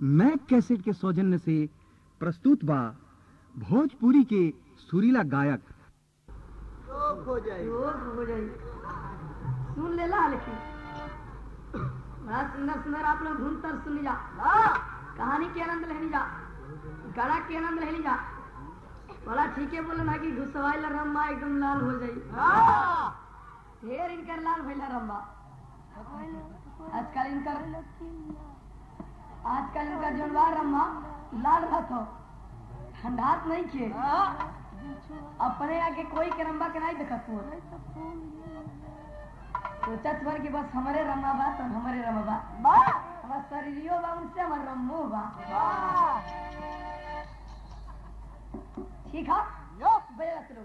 मैं कैसेट के सौजन्य से प्रस्तुत बा भोजपुरी के सुरीला गायक। हो जाए। हो जाई सुन ले ला लेकिन बड़ा सुंदर सुंदर आप लोग सुन जा कहानी के आनंद लेनी जा। गड़ा के आनंद लेनी जा। बड़ा ठीक है बोले ना कि रम्बा एकदम लाल हो जाई ढेर इनकर लाल रम्बा आजकल इनकर आजकल इनका जोन बा रम्बा लाल रहत हो ठंडात नहीं के अपने आगे कोई के रम्बा के नहीं देखत हो सोचत भर कि बस हमारे रमा बा तो हमारे रमा बा। हमार शरीरियो बा उनसे हमार रमो बा। ठीक है? बजा चलो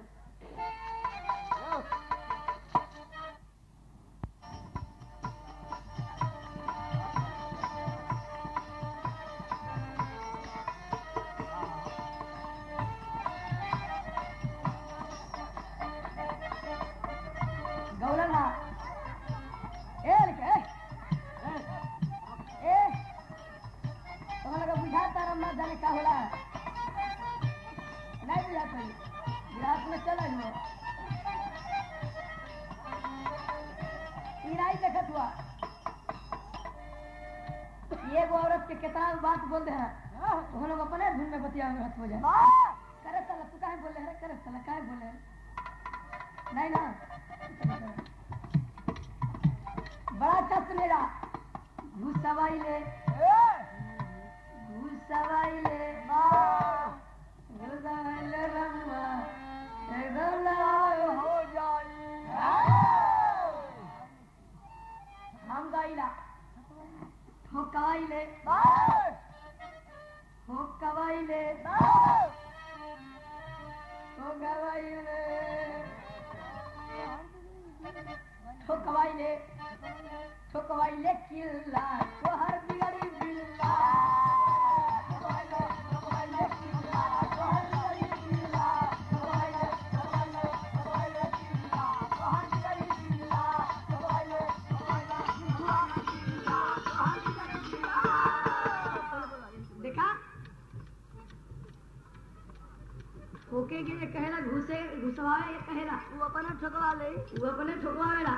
ठोकवा वो अपने ठोकवावेला।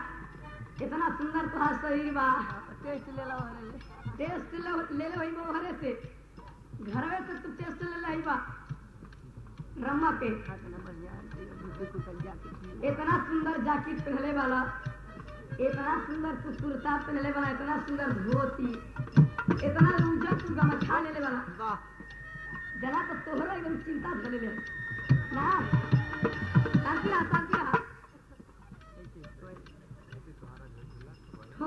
इतना सुंदर तोहार शरीर बा। टेस्ट ले लो टेस्ट ले ले ले वही घरे से। घरवे से तू टेस्ट ले ले बा। रम्मा जाके इतना सुंदर जैकेट पहनले वाला। इतना सुंदर तू कुर्ता पहनले वाला। इतना सुंदर धोती। इतना उज्जर तू गमछा लेले वाला। वाह। जना तो तोहरा एकदम चिंता धरे ले ना? शांति रहा शांति रहा ठोकवाई ला तोहर होई ला देखा अभी कम शरीर खुलल है अब है ना वही हो जाए पूरा अब है ना हाथ ना छुआ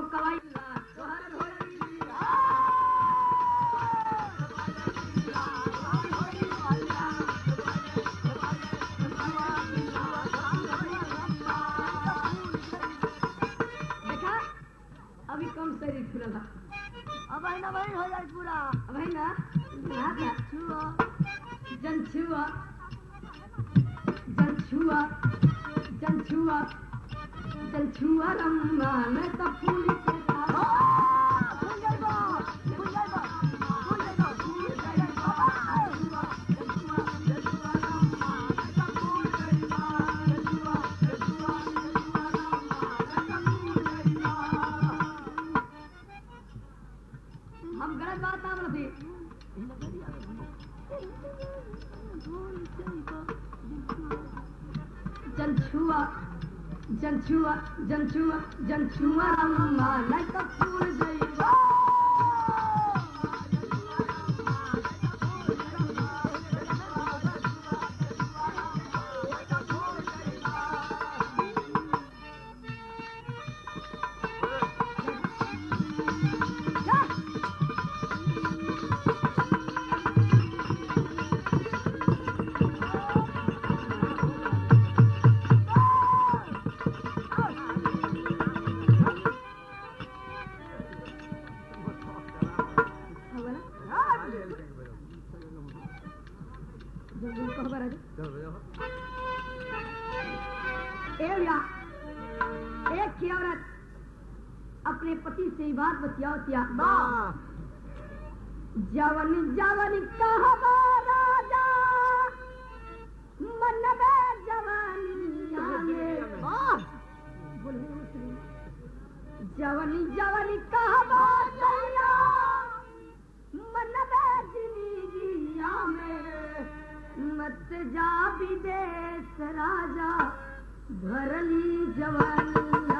जन छुआ। जन छुआ। जन छुआ। जन छुआ रम्मा मैं तो फूल जन छुआ जन छुआ राजा भरली जवानिया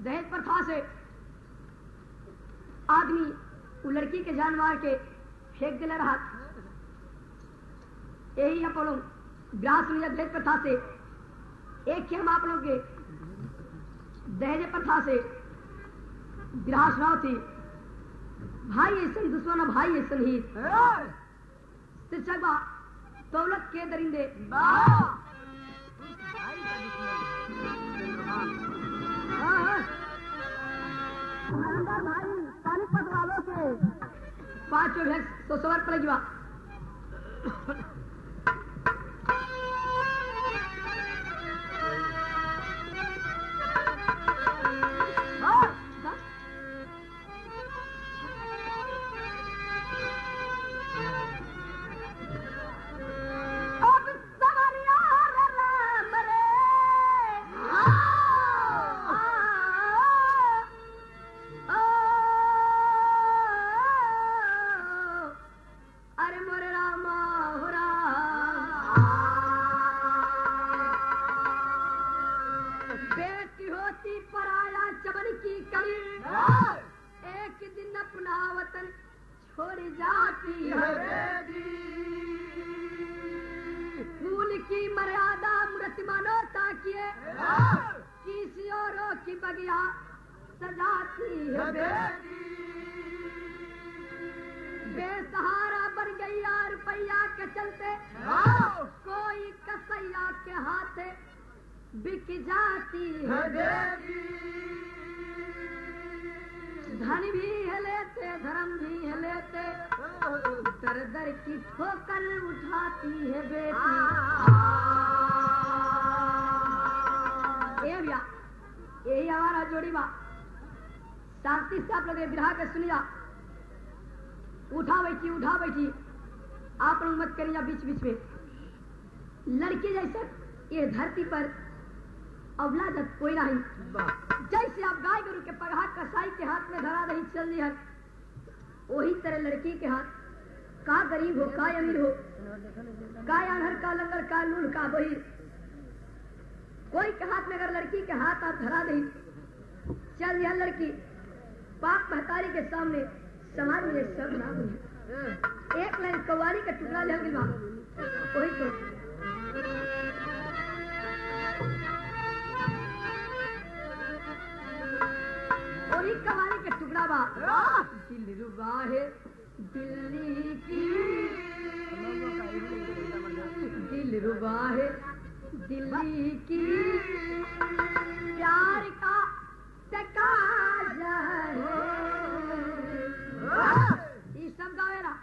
दहेज प्रथा से आदमी वो लड़की के जान मार के फेंक दिले रहा यही आप लोग सुनिया दहेज प्रथा से एक ही हम आप लोग के दहेज प्रथा से विराह सुनाओ थी। भाई ऐसा दुश्मन भाई ऐसा ही शीर्षक बा दौलत के दरिंदे। पाँचों भेग तो सवार पड़ेगी बा अब धन भी है लेते धर्म भी है लेते। दर दर की ठोकर उठाती है बेटी। ए भैया यही हमारा जोड़ी बा शांति से आप लोग ये विराह के सुनिया। उठा बैठी उठा बैठी। आप लोग मत करिए बीच बीच में। लड़की जैसे ये धरती पर अवलादत कोई नहीं। जैसे आप गाय गरु के पगहा कसाई के हाथ में धरा रही चल रही है वही तरह लड़की के हाथ। का गरीब हो का अमीर हो का अनहर का लंगर का लूढ़ का बही। कोई के हाथ में अगर लड़की के हाथ आप धरा दही चल यह लड़की पाप महतारी के सामने समाज में सब ना बनी एक लाइन कवारी का टुकड़ा ले वही। तो वही कवारी के टुकड़ा बा दिल रुबा है दिल्ली की। दिलरुबा है दिल्ली की। प्यार का तकाजा है। ई सब गावेला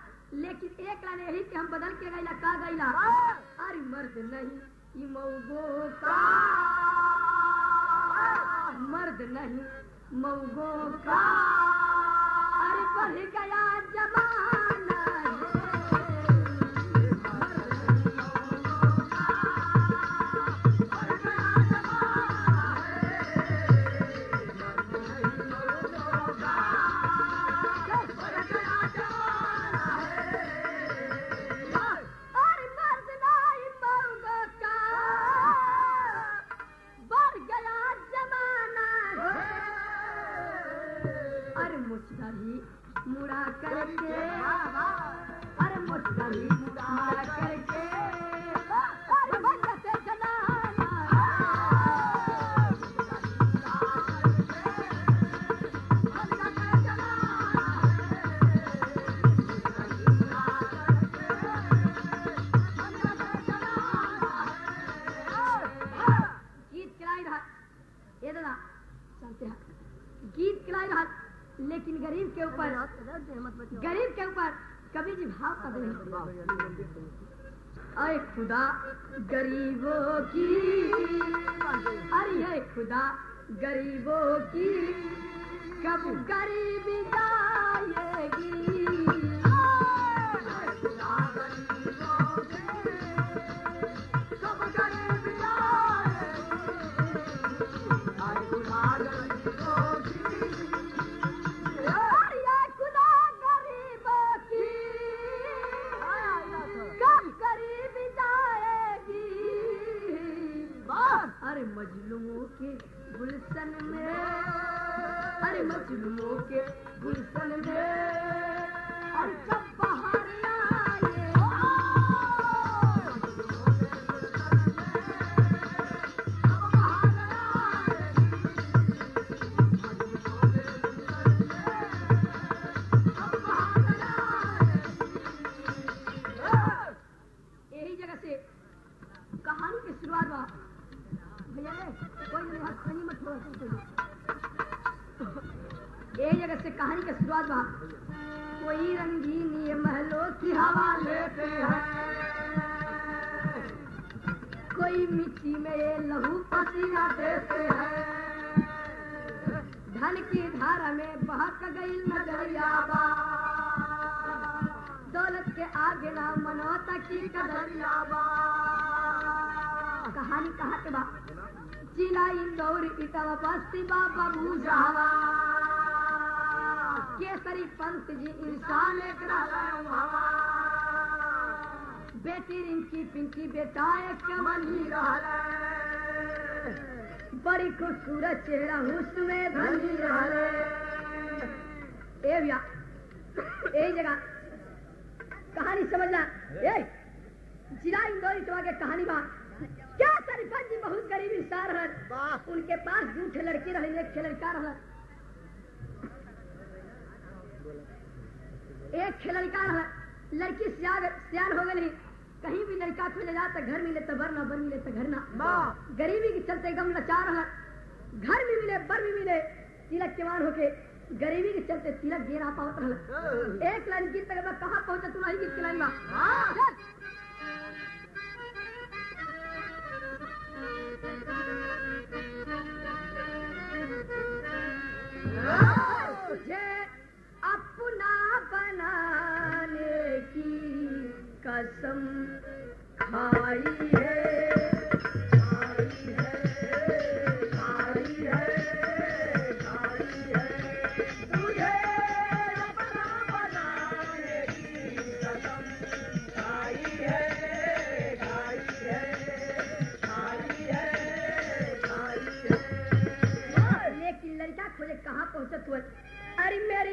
लेकिन एक लाइन यही के हम बदल के गईला का गईला? अरे मर्द नहीं मऊगो का। मर्द नहीं मंगो का अरे पढ़ गया जमा बस्ती बाबा बूझावा केसरी पंत जी इंसान एक रहवा बेटी रिंकी पिंकी बेटा एक कमली बड़ी खूबसूरत चेहरा हुस्न में धनी रहले ए भैया यही जगह कहानी समझना? ए जिला इंदौरी टवा के कहानी बा क्या सरपंच जी बहुत गरीब इंसान रहन उनके पास दू ठे लड़की रहन एक ठे लड़का रहन एक ठे लड़का रहन लड़की सियान सियान हो गई। कहीं भी लड़का को ले जाता घर मिले तो बर ना बर मिले तो घर ना। गरीबी के चलते एकदम लाचार रहन घर भी मिले बर भी मिले तिलक जवान होके गरीबी के चलते तिलक दे रहा पावत रहल एक लाइन गीत तक कहाँ पहुँचा तुम्हारी की लाइन तुझे अपना बनाने की कसम खाई है। कहाँ पहुंचत हुआ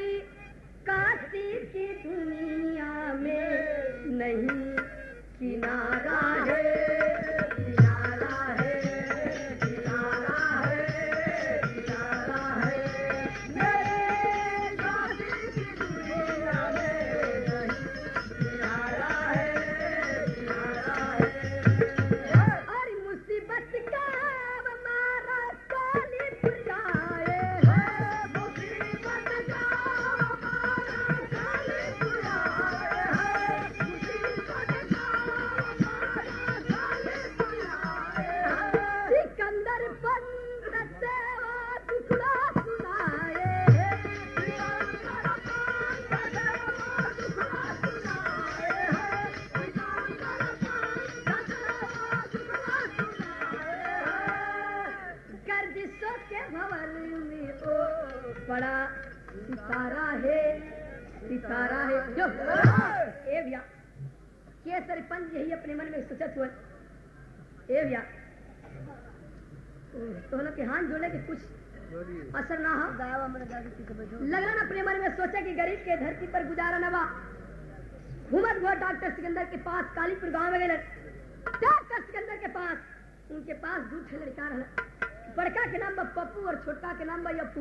असर ना हो लगन अपने मन में सोचा कि गरीब के धरती पर गुजारा न बा घूमत हुआ डॉक्टर सिकंदर के पास कालीपुर गाँव में गए। डॉक्टर सिकंदर के पास उनके पास दू लड़का रहा। बड़का के नाम बा पप्पू और छोटका के नाम बा यप्पू।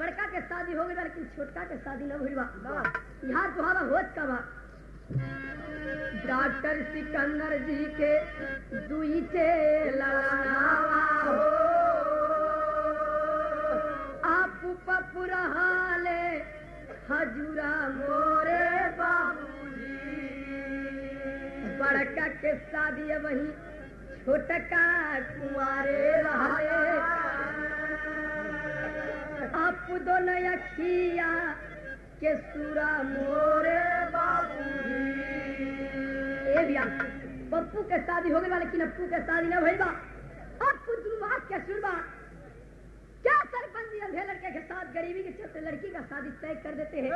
बड़का के शादी हो गई लेकिन छोटका के शादी न हुई बा यहाँ तो हवा होत का बा डॉक्टर सिकंदर जी के दुई चे लड़ावा हो पपुरहाले हजूरा मोरे बाबूजी। बड़का के शादी वही, छोटका कुंवारे रहे आप दोनों अखिया के सुरा मोरे भैया पप्पू के शादी हो गई लेकिन अप्पू के शादी न भइल बा। अप्पू दुर्बाग के सुरबा। क्या सरपंच अंधे लड़के के साथ गरीबी के चलते लड़की का शादी तय कर देते हैं?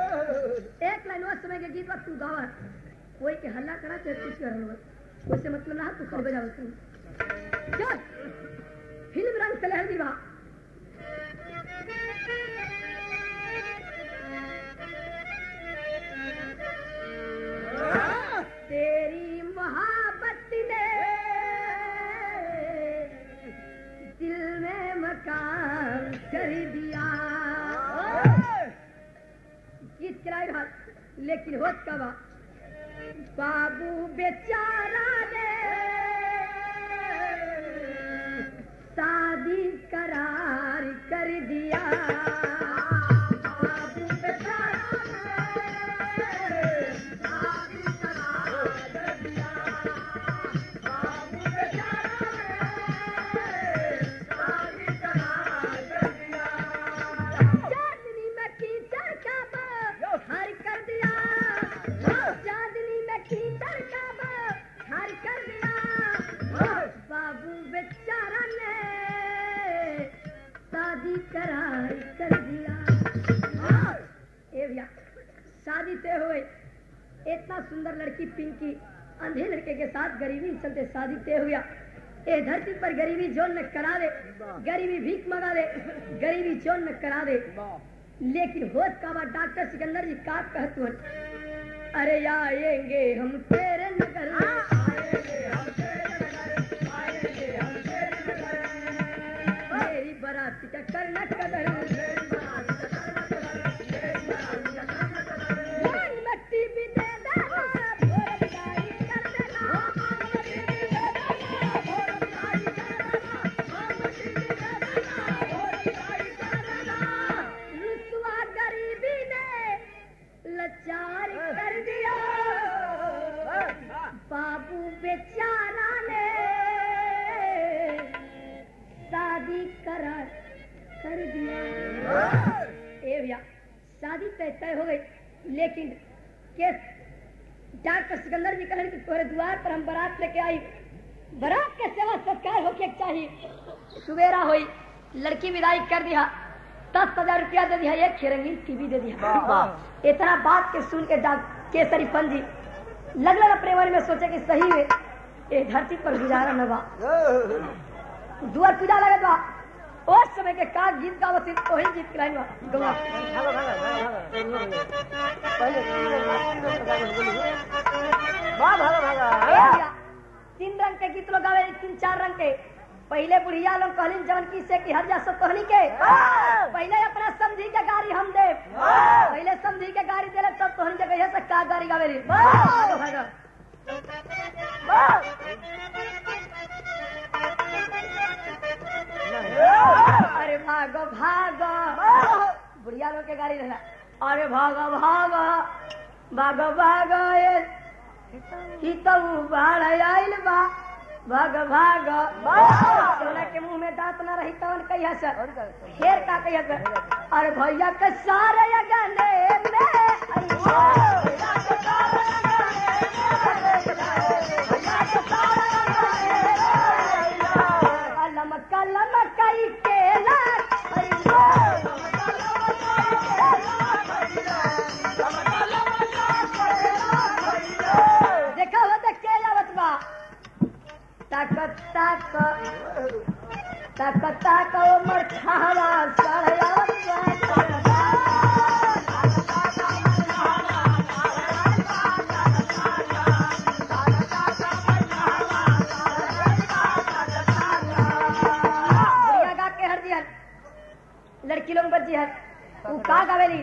एक लाइन उस समय के गीत तू गावा कोई के हल्ला करा चाहे कुछ कर उससे मतलब ना तू कर बजा चल फ़िल्म रंग से लहर दिवा तेरी मोहब्बत ने दिल में मकान कर दिया। गीत किराए रहा लेकिन होत का बा बाबू बेचारा ने शादी करार कर दिया। चलते शादी तय हुआ ये धरती पर गरीबी जोन न करा दे गरीबी भीख मंगा दे गरीबी जोन न करा दे। लेकिन होत का बात डॉक्टर सिकंदर जी का कहत अरे आएँगे हम तेरे नगर तय तय हो गई। लेकिन के डॉक्टर सिकंदर जी कहने कि तोरे द्वार पर हम बारात लेके आई। बारात के सेवा सत्कार होके चाहिए सुबेरा हुई लड़की विदाई कर दिया। दस हज़ार रुपया दे दिया एक रंगीन टीवी दे दिया। इतना बात के सुन के केसरी पंत जी लगल अपने मन में सोचे कि सही है। ये धरती पर गुजारा न बा। दुआर पूजा लगे समय के का गीत गावत थी वही गीत गाई बा गवा भैया, तीन रंग के गीत लोग गावे तीन चार रंग के। पहले बुढ़िया लोग कहलिन जवन की से कि हर जा सब कहनी के। पहले अपना समझी के गाड़ी हम दे। पहले समझी के गाड़ी देले तब तोहन के कहिए से का गाड़ी गावे रे भागो, अरे भागो भागो। बुढ़िया लोग के गाड़ी रहना। अरे भागो भागो। भागो भागो, ये। ही तो बाढ़ आइल बा। भाग भाग। सोना के मुँह में दांत न रही तवन कहिया से? फेर का कहिया से? अरे भैया के सारे गने में। दिया लड़की लोग बची है वो का गावेली?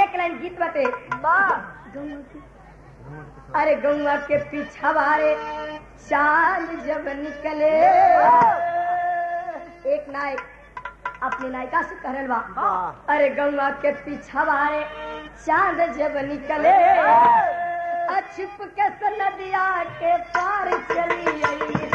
एक लाइन गीत बते। अरे गौआ के पीछा बारे चाँद जब निकले। एक नायक अपनी नायिका से कहल बा अरे गौआ के पीछा बारे चाँद जब निकले। आ छिप के नदिया के पार चली आई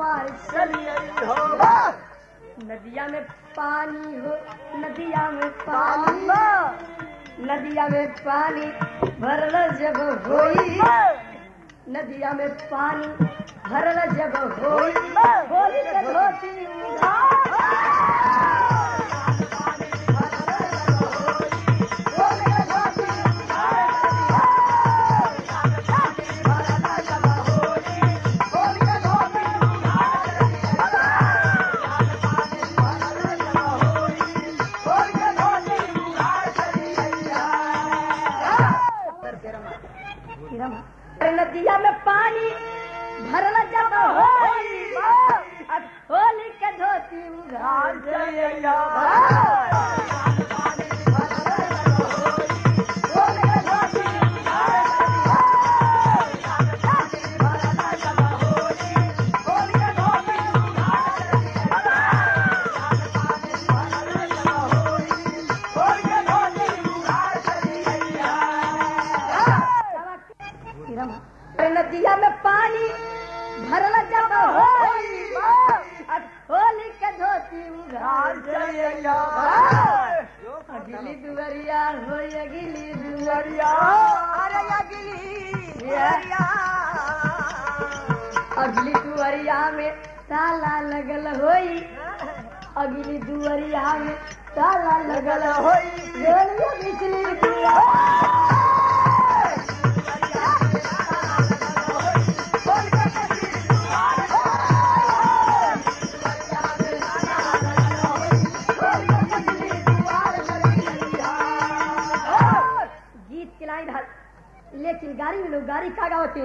के चलिए हो। नदिया में पानी हो नदिया में पानी। नदिया में पानी भरल जब हो नदिया में पानी भरल जब होई। होली के पानी भरल जब अब होली के धोती उधार अगली दुवरिया हो अगली दुवरिया। अगली दुवरिया। में ताला लगल होई। अगली दुवरिया में ताला लगल होई। बिजली दुआ। गाड़ी में लोग गाड़ी का गावते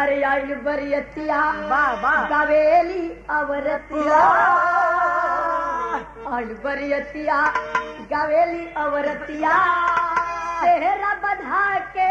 अरे आई बरियतिया गावेली अवरतिया आई बरियतिया गावेली अवरतिया तेरा बधा के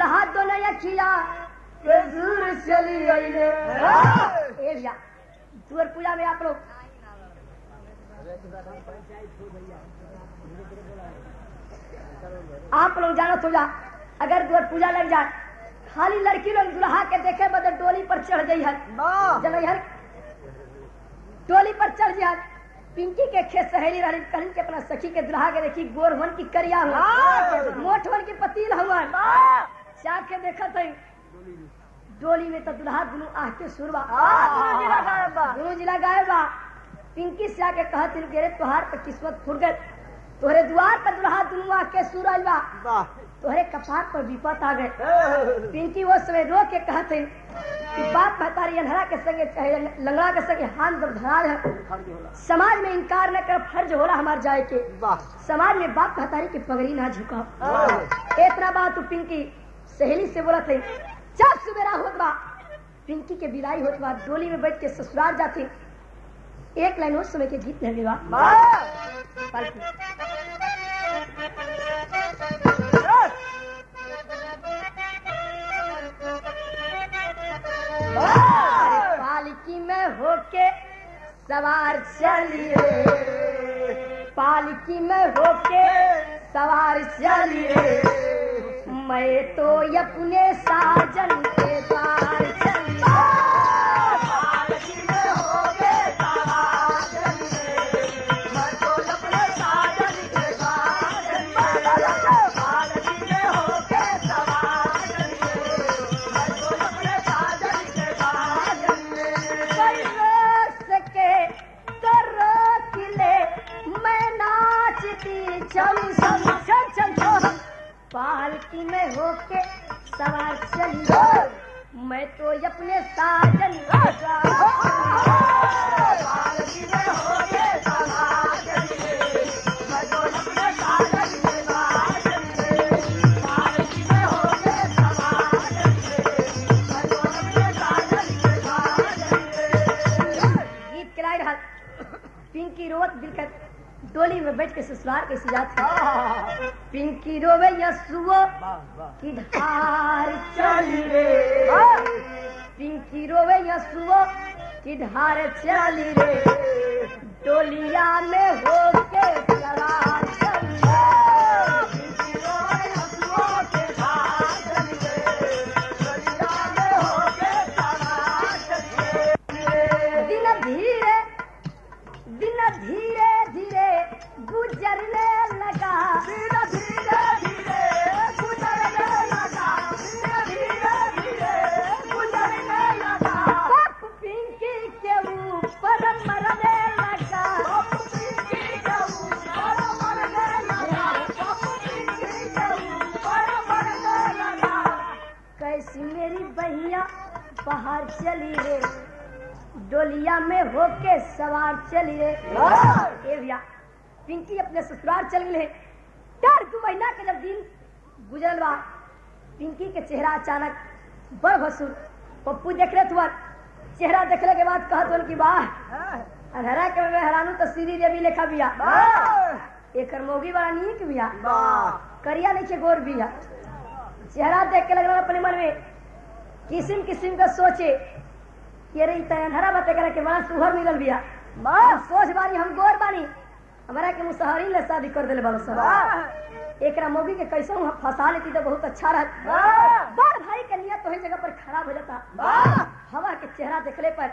दुल्हा दोनों अखिया के दूर चली अइले ए भैया दुअर पूजा में आप लोग। आप लोग जानो तो जा अगर दुअर पूजा लग जाए खाली लड़की लोग दुल्हा के देखे बदल डोली पर चढ़ गई है। जब हर टोली पर चढ़ जा पिंकी के खेत सहेली रही कहली के अपना सखी के दुल्हा के देखी गोरवन की करिया हुआ मोटवन की पतील हुआ। चाप के देखा थे डोली में तो दुल्हा दुनू आहते सुरबा दोनों जिला गायब बा। पिंकी से आके कहत रे तुहार पे किस्मत फुर गए तोहरे द्वार पर दुल्हा दुनू आके सुर आइल बा तोहरे कपार पर विपत आ गए पिंकी वो समय रो के कहते कि बाप महतारी अंधरा के संगे चाहे लंगड़ा के संगे हाथ जब धरा है। समाज में इनकार न कर फ़र्ज़ होला हमार जाए के समाज में बाप महतारी की पगड़ी ना झुका इतना बात तू पिंकी सहेली से बोला थे जब सुबेरा होत बा। पिंकी के विदाई होत बा, डोली में बैठ के ससुराल जाती। एक लाइन उस समय के गीत बा पालकी। पालकी में होके सवार चलिए, पालकी में होके सवार चलिए। मैं तो अपने साजन के द्वार पप्पू देख चेहरा देखले के बाद कहत उनकी वाह अंधेरा के में हरानू तो सीरी देवी लेखा बिया। एकर मोगी बड़ा नीक बिया। करिया छे गोर बिया। चेहरा देख के लगल अपने मन में। किस्म किस्म का सोचे। कि अरे इतना अंधेरा बात करे के बड़ा सुहर मिलल बिया। सोच बानी हम गोर बानी। हमारा के मुसहरी ले शादी कर देले बालो सब एकरा मोगी के कैसे हम फंसा लेती तो बहुत अच्छा रहत। बड़ भाई के नियत तो जगह पर खराब हो जाता। हवा के चेहरा देखले पर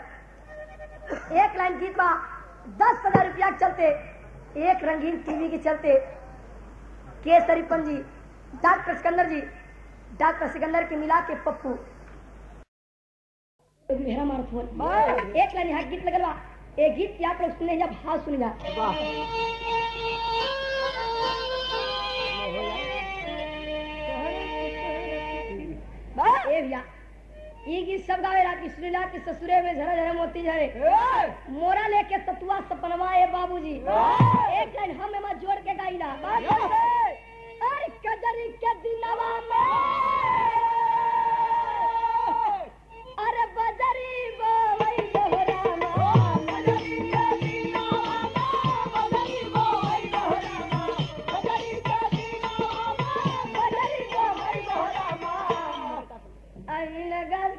एक लाइन गीत बा दस हज़ार रुपया चलते एक रंगीन टीवी के चलते। केसरी पंजी डॉक्टर सिकंदर जी डॉक्टर सिकंदर के मिला के पप्पू। एक लाइन यहाँ गीत लगल बा। एक गीत या कर सुने जा भाव सुने जा ए भैया ई गीत सब गावे कि ससुरे में झरा झरा मोती झरे। मोरा लेके सतुआ सपनवा ए बाबूजी। एक लाइन हम एमा जोड़ के गाइला अरे कजरी के दिनवा में। अरे बजरी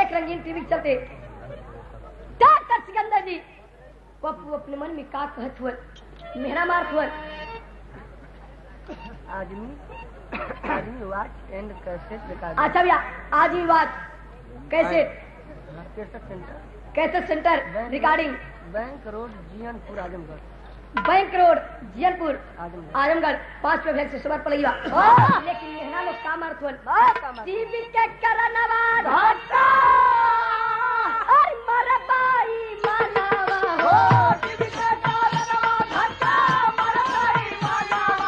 एक रंगीन टीवी चलते डॉक्टर सिकंदर जी पप्पू अपने मन में का कहत हुए मेहरा मार हुआ आदमी आदमी वाच एंड कैसेट अच्छा भैया आज ही बात कैसे? Cassette centre? कैसे centre regarding bank road Jiyanpur Azamgarh. Bank road Jiyanpur Azamgarh पाँच पे भेज सुबह पड़ेगा। लेकिन मेहरा लोग काम मारत टीवी के करनवा और मरबाई मनावा हो। के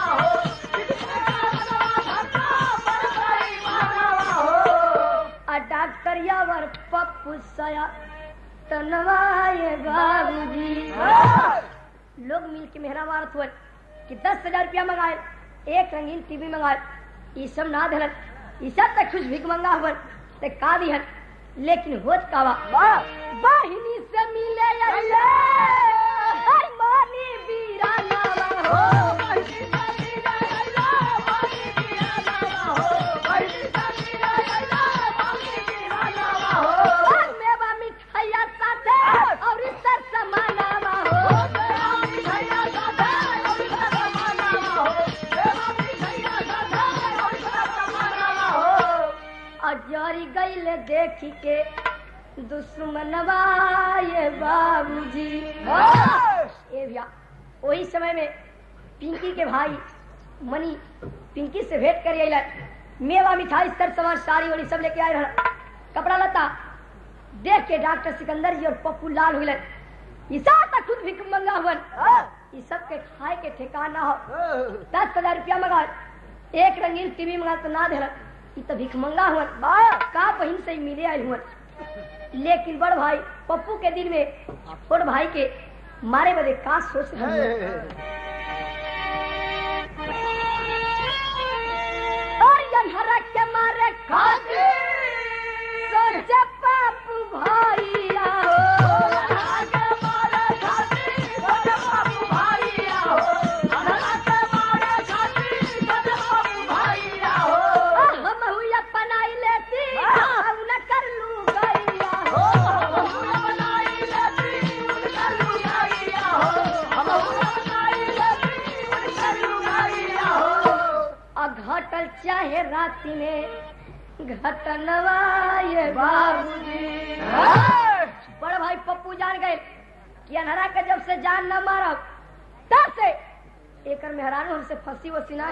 हो। हो। डॉक्टर यावर पप्पू सया तनवाए बाबूजी लोग मिल के मेहरा मारत हुए कि दस हज़ार रुपया मंगाए एक रंगीन टीवी मंगाए सब ना धरन ई सब तक कुछ भीख मंगा हुआ ते का दिहन लेकिन होत कावा? बाहिनी से मिले अल्लाह। हर मानी बीराना हो अजारी गईले देखी के दुश्मनवा ये बाबूजी। ए भैया वही समय में पिंकी के भाई मनी पिंकी से भेंट कर अला मेवा मिठाई सर सामान साड़ी वाड़ी सब लेके आए रहा कपड़ा लता देख के डॉक्टर सिकंदर जी और पप्पू लाल हुए ये तक खुद भिख मंगा हुआ ये सब के खाए के ठिकाना हो। दस हज़ार रुपया मंगा एक रंगीन टीवी मंगा तो ना देला ये तो भिख मंगा हुआ का बहन से मिले आए हुआ लेकिन बड़ भाई पप्पू के दिन में छोट भाई के मारे बदे का सोच रहे और यहरा के मारे का सोचे पप्पू भैया चाहे राति घटनवा बाबूजी। बड़ भाई पप्पू जान गए कि अनहरा के जब से जान न मारब तब से एकर मेहरान हमसे फंसी वसी ना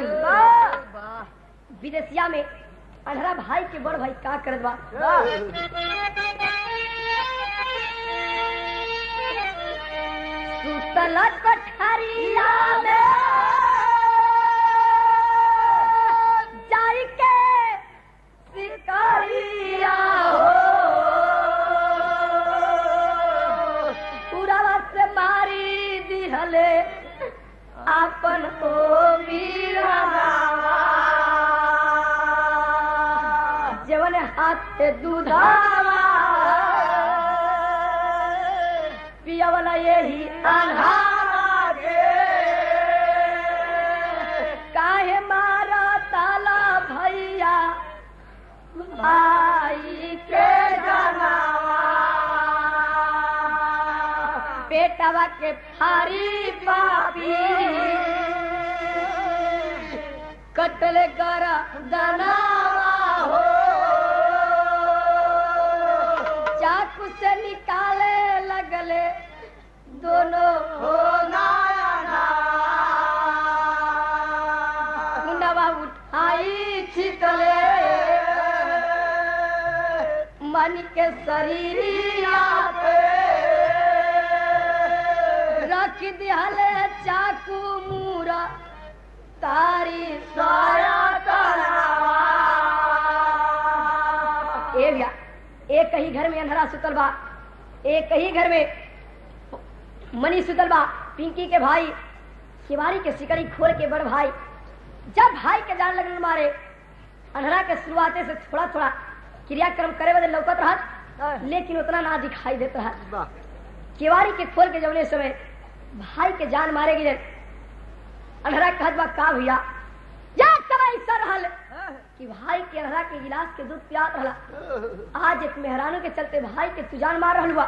विदेशिया में अनहरा भाई के बड़ भाई का करत बा। सुतल कठरिया में दिखाई देता रहा केवाड़ी के खोल के जवने समय भाई के जान मारे गए अनहरा कहत बा का भैया रहल? कि भाई के अनहरा के गिलास के दूध पियात रहला। आज एक मेहरानों के चलते भाई के तुजान मार रहल बा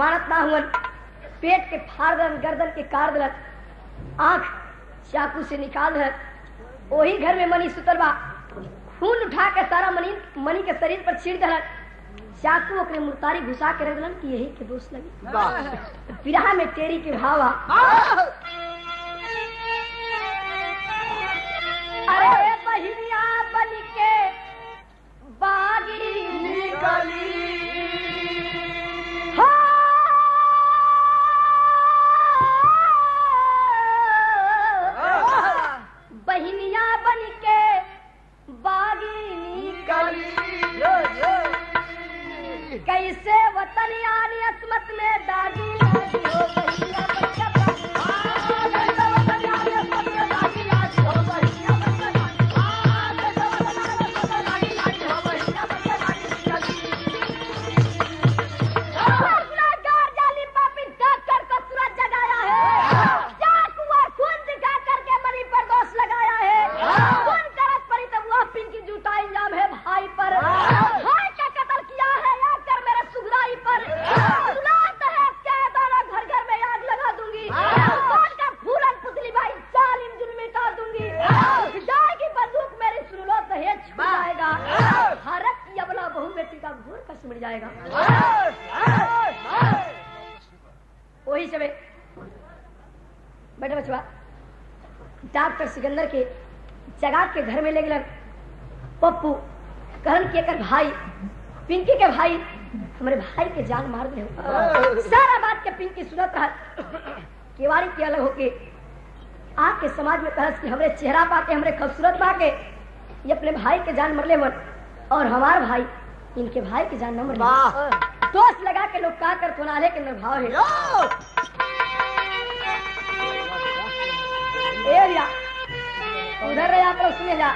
मारत ना हुवन पेट के फाड़ गर्दन के काट दलन। आँख चाकू से निकाल दलन। वही घर में मनी सुतल बा खून उठा के सारा मनी मनी के शरीर पर छीड़ दलन। चाकू ओकरे मुर्तारी घुसा के रख दलन की यही के दोस्त लगी? बिरहा में तेरी के भावा। कैसे वतन घर में ले गए पप्पू कहन के कर भाई पिंकी के भाई हमारे भाई के जान मार दे सारा बात के पिंकी सुनत रहा केवाड़ी के अलग होके आके समाज में कहस कि हमरे चेहरा पाके हमरे खूबसूरत पाके ये अपने भाई के जान मरले वन। और हमार भाई इनके भाई के जान न मरले। दोस्त लगा के लोग का कर कोनाले के भाव है। उधर रहे लोग सुने जा?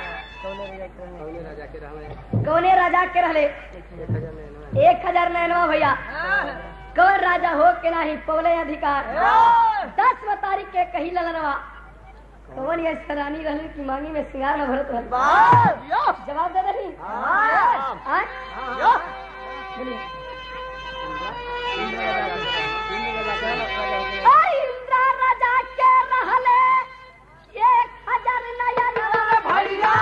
कौने राजा के रहले एक हज़ार नैनवा भैया। कौन राजा हो के नाही? पवले अधिकार। दस तारीख के कही ललनवा कौन ये सरानी रहले की मांगी में सिंगार न भरत रहल जवाब दे रही? हाँ? बोलिए। नवा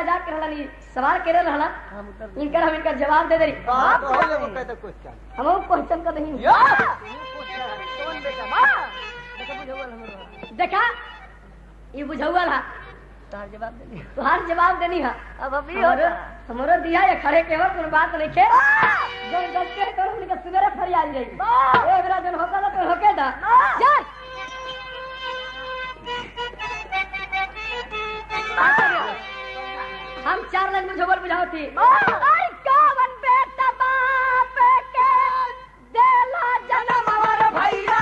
कौने राजा के रहला। सवाल करे रहला इनकर हम इनका जवाब दे दे हम क्वेश्चन कर नहीं। देखा ये बुझौल हा तुहार जवाब देनी है। अब अभी हमारो हमारो दिया ये खड़े के वक्त कोई बात नहीं के जो गलती है करो उनके सवेरे फरियाद जाई ए मेरा जन होगा तो होके दा। चल। हम चार लाइन झोबर बुझाओ थी। आई बेटा बाप के देला जन्म और भैया।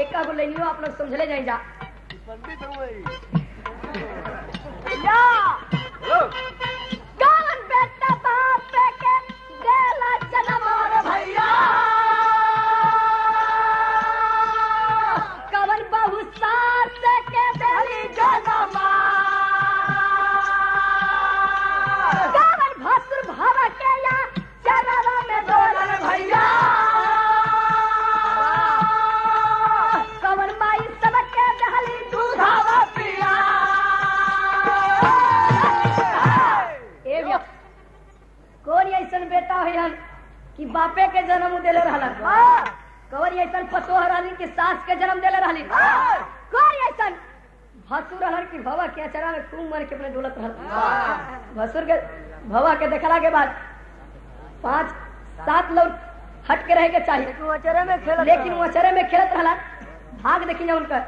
एक आप लोग समझ ले जाए जा। भवा के देखला के बाद पाँच सात लोग हट के रहे के चाहिए में खेल लेकिन वो अचरे में खेलत रहला। भाग देखी जा उनका।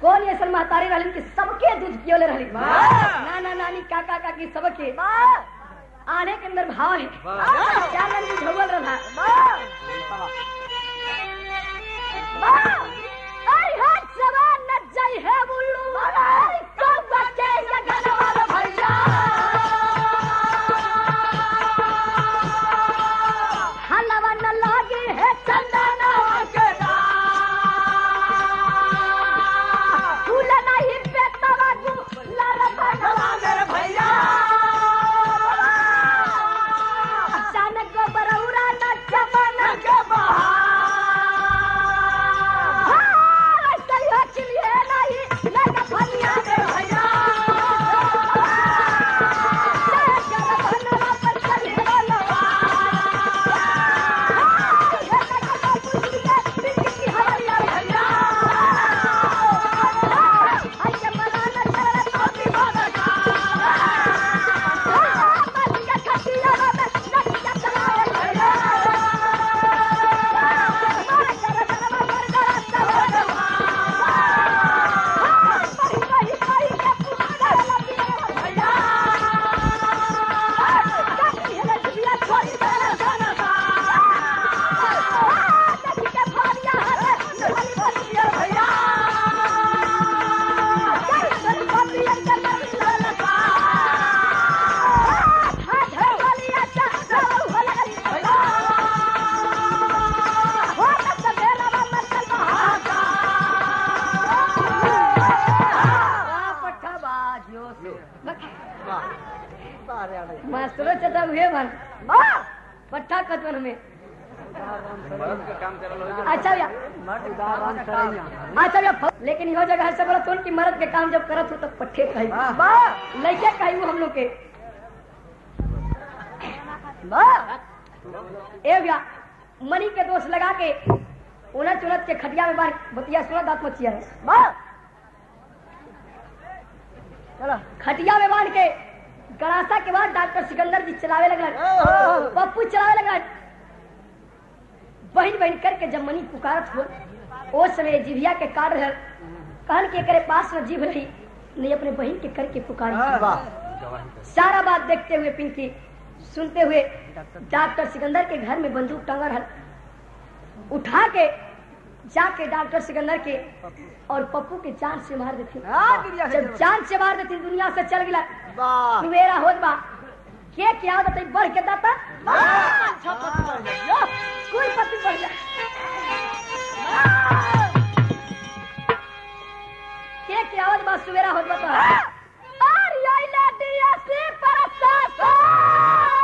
कौन ऐसन महतारी रहली? कि सबके दूध पियोले रहली। नाना नानी काका काकी सबके। आने के अंदर भाव है। क्या की झोल रहा ए भैया मनी के दोष लगा के उनत चुनत के खटिया में बार बतिया सुना दांत मचिया है चलो खटिया में बाँध के गड़ासा के बाद डॉक्टर सिकंदर जी चलावे लगल। पप्पू चलावे लगल। बहन बहन करके जब मनी पुकारत हो ओ समय जिभिया के काट रहल कहन के करे पास में जीभ रही नहीं अपने बहन के करके पुकारी सारा बात देखते हुए पिंकी सुनते हुए डॉक्टर सिकंदर के घर में बंदूक टंगा रहल उठा के जाके डॉक्टर सिकंदर के और पप्पू के जान से मार देती। जब जान से मार देती दुनिया से चल गया। मेरा होत बा के क्या होता बढ़ के दाता? कोई पति बढ़ जा के क्या होत बा सुवेरा होत यही लाठी para a praça!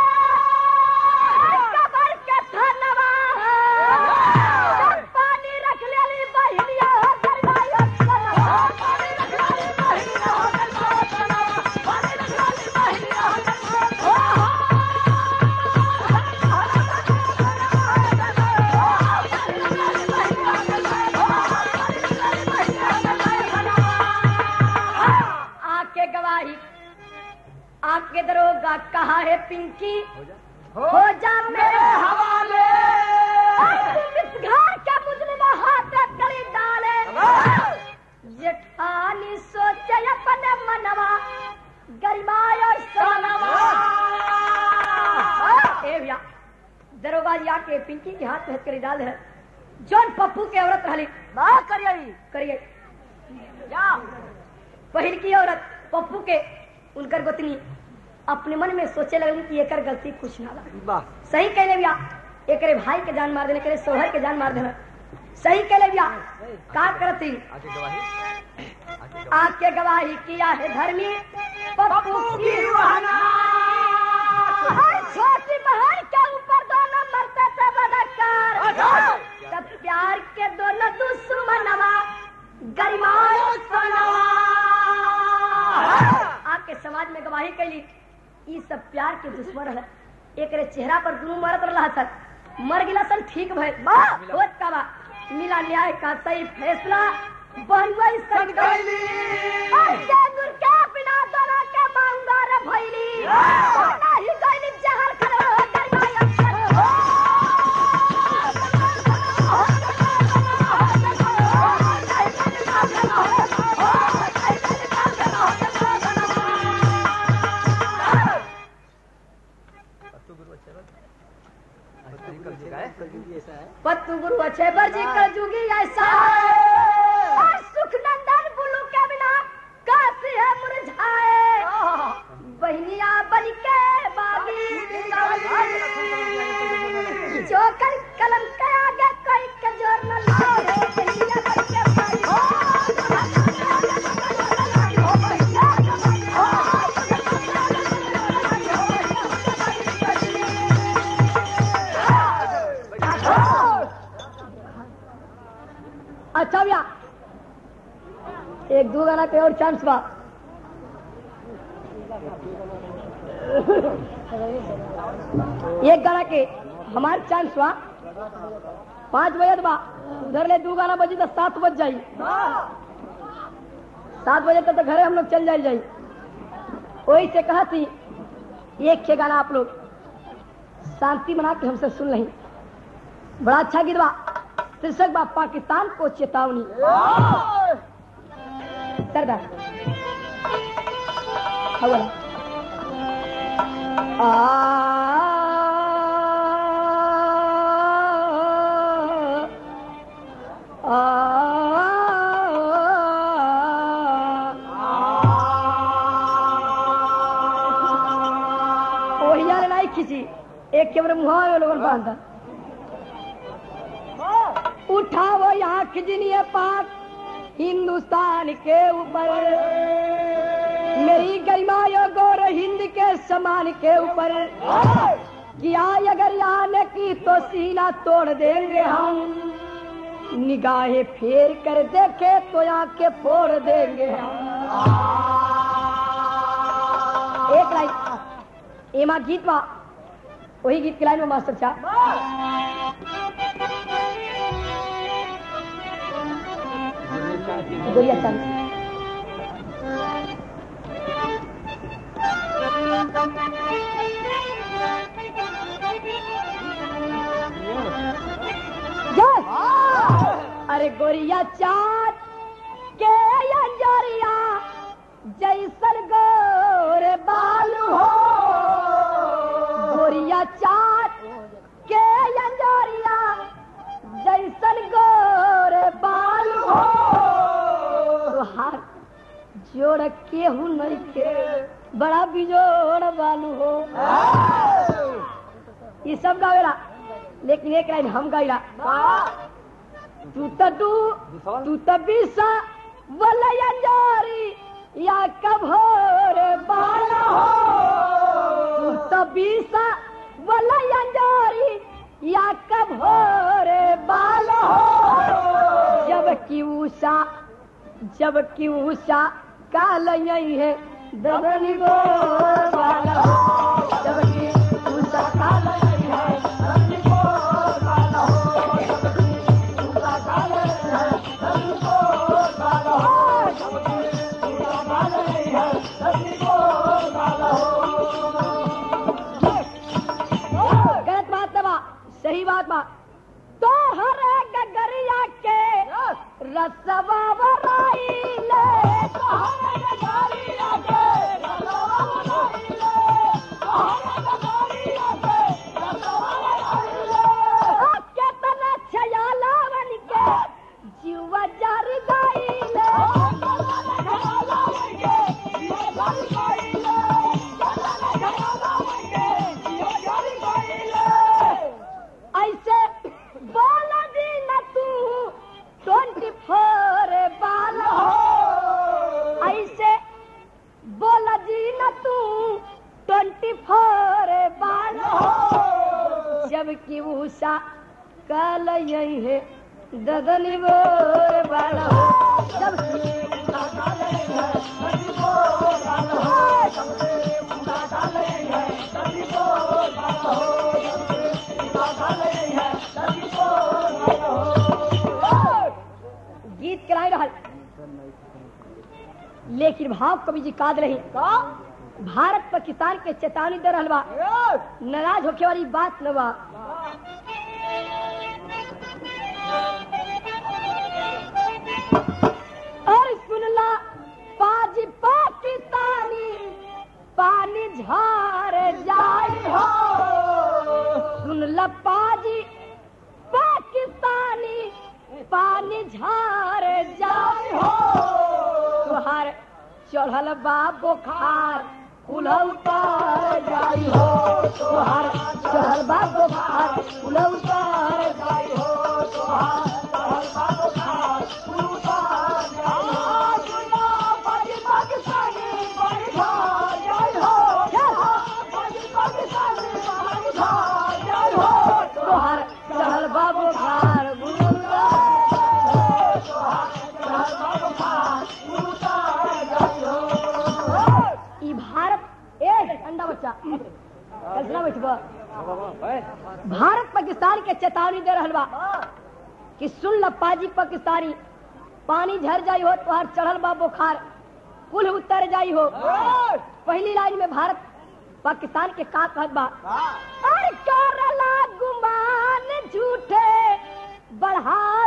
आके कहा है पिंकी? हो जा। हो जा मेरे हवाले। इस घर का मुजरिम हाथ कड़ी डाले। जेठानी सोचे अपने मनवा। गरिमाय भैया दरोगा जी आके पिंकी के हाथ में हथकड़ी डाल है जौन पप्पू के औरत रहली करिए। करिए। पहिल की औरत पप्पू के उनकर गोतनी। अपने मन में सोचे लगली कि एकर गलती कुछ ना बा सही कहले भैया एकरे भाई के जान मार देने के सोहर के जान मार देना। सही कहले भैया का करती? आके गवाही। किया है धर्मी। पप्पू की हर छोटी बहन के ऊपर दोनों मरते थे बदकार तब प्यार के दोनों दुश्मनवा गरिमाओ सनवा आपके समाज में गवाही कैली ई सब प्यार के दुश्मन है। एक चेहरा पर गुरु मरत रहा सन मर गिला सन ठीक भय होत का बा? मिला न्याय का सही फैसला। के के जहर पत्तू गुरु अच्छे बरजी कर जुगी ऐसा। और सुख नंदन बुलू के बिना काशी है मुरझाए। बहनिया बन के बागी। जो कर कलम के आगे कोई कजोर न लाए। अच्छा भैया। एक दो गाना पे और चांस बा। एक गाना के हमारे चांस बा। पाँच बजे बा। उधर ले दो गाना बजी तो सात बज जाई। सात बजे तक तो घरे हम लोग चल जाए जाई। वही से कहा थी, एक के गाना आप लोग शांति बना के हमसे सुन रही बड़ा अच्छा गीत बा। शीर्षक बा पाकिस्तान को चेतावनी। सरदार हवा वही यार नहीं खींची। एक के मुहा में लोगों बांधा उठाओ यहाँ खिजनिए पाक, हिंदुस्तान के ऊपर। मेरी गरिमा यो गौर हिंद के समान के ऊपर। किया अगर आने की तो सीना तोड़ देंगे हम। निगाहें फेर कर देखे तो आँखें फोड़ देंगे हम। एक लाइन। एमा गीत वही गीत की लाइन में मास्टर साहब। गोरिया चंद अरे गोरिया चाँद के अंजोरिया जैसल गोर जोड़ केहू नहीं के, बड़ा बिजोड़ बालू हो। ये सब गावेला लेकिन एक लाइन हम गाइला तू तो तू तू तो बीसा, वलय जारी, या कभोर बाला हो? तू तो बीसा, वलय जारी, या कभोर बाला हो? जब की उषा जब की उषा काल यही है। दबनी गोर बाला हो जब काल यही है। दबनी गोर बाला हो जब की काल यही है। दबनी गोर बाला हो जब की काल यही है। दबनी गोर बाला हो गलत बात सही बात बा तो हर गगरिया के रसवा बाल हो। जबकि उषा कल यही है। ददनी बोर बाल हो। गीत कराई रहल। लेकिन भाव कवि जी काद रही। भारत पाकिस्तान के चेतावनी दे रहा नाराज़ होके वाली बात न बा। पानी झार जाई हो। पाकिस्तानी, पानी झार जाए चढ़ल बा बुखार बा बुखार जाई हो। तुहार चढ़ल बुखार पानी झार जाई हो। भारत पाकिस्तान के चेतावनी दे रहल बा। कि सुन ल पाजी पाकिस्तानी पानी झर जाई हो तुहार चढ़ल बा बुखार कुल उतर जाई हो। पहली लाइन में भारत पाकिस्तान के का कहत बा। अरे करला गुमान झूठे बढ़ावे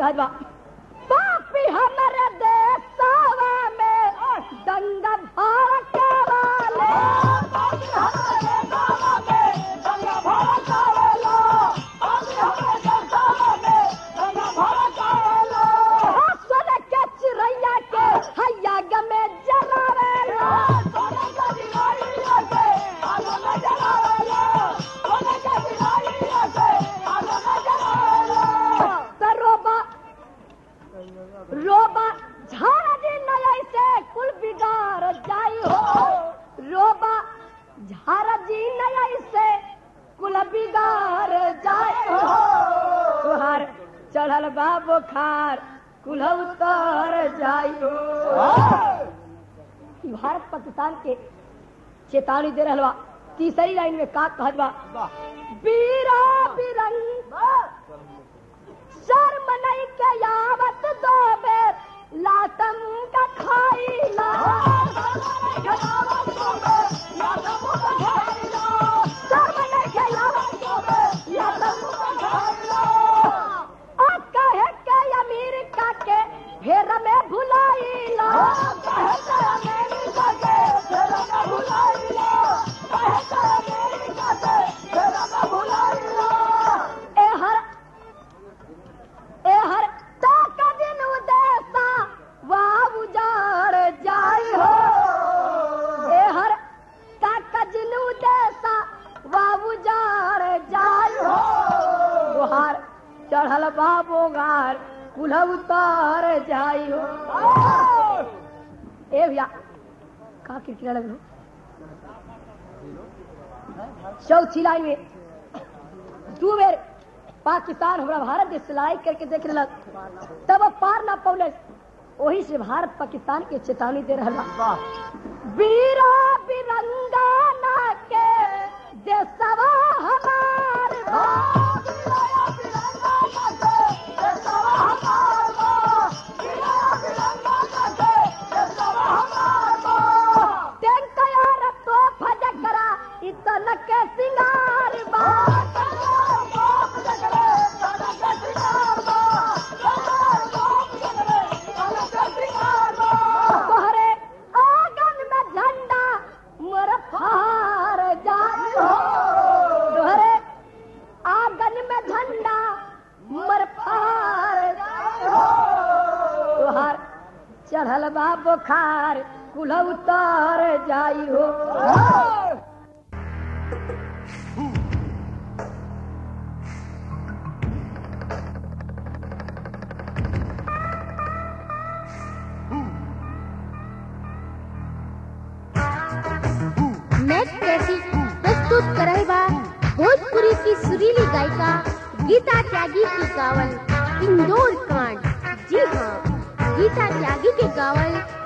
पाकिस्तान के भारत पाकिस्तान के चेतावनी दे रहल बा तीसरी लाइन में का कहत बीरा बिरंग शर्म नहीं के यावत दो बेर लातम का खाईला आ कहे के फेर में भुलाईला कहे कुल उतार जाई ए भैया का किरकिरा लग चौथी लाइन में। दू बेर पाकिस्तान हमारा भारत देश से लड़ाई करके देख लेलक तब अब पार ना पौलस वही से भारत पाकिस्तान के चेतावनी दे रहा बा। वीरा बिरंगा ना के देशवा हमार चढ़ल बा बुखार, कुल उतार जाई हो। प्रस्तुत करल बा भोजपुरी की सुरीली गायिका गीता त्यागी की गावल, इंदौर कांड। जी हाँ गीता त्यागी के गावल इंदौर कांड